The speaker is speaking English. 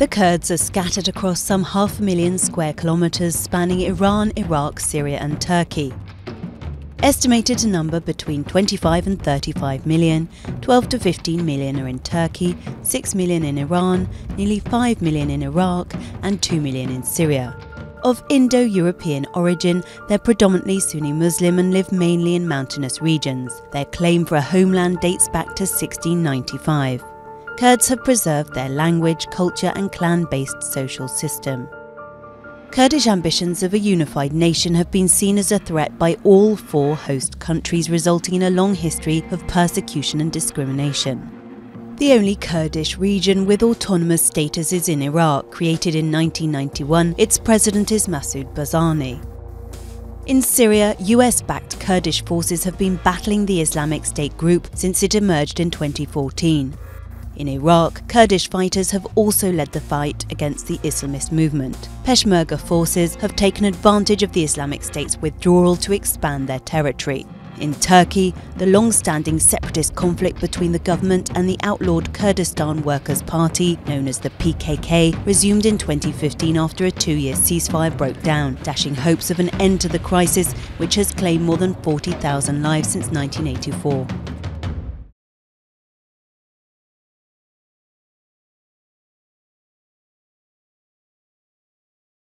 The Kurds are scattered across some half a million square kilometres spanning Iran, Iraq, Syria, and Turkey. Estimated to number between 25 and 35 million, 12 to 15 million are in Turkey, 6 million in Iran, nearly 5 million in Iraq, and 2 million in Syria. Of Indo European origin, they're predominantly Sunni Muslim and live mainly in mountainous regions. Their claim for a homeland dates back to 1695. Kurds have preserved their language, culture, and clan based social system. Kurdish ambitions of a unified nation have been seen as a threat by all four host countries, resulting in a long history of persecution and discrimination. The only Kurdish region with autonomous status is in Iraq, created in 1991. Its president is Masoud Barzani. In Syria, US backed Kurdish forces have been battling the Islamic State group since it emerged in 2014. In Iraq, Kurdish fighters have also led the fight against the Islamist movement. Peshmerga forces have taken advantage of the Islamic State's withdrawal to expand their territory. In Turkey, the long standing separatist conflict between the government and the outlawed Kurdistan Workers' Party, known as the PKK, resumed in 2015 after a two year ceasefire broke down, dashing hopes of an end to the crisis, which has claimed more than 40,000 lives since 1984.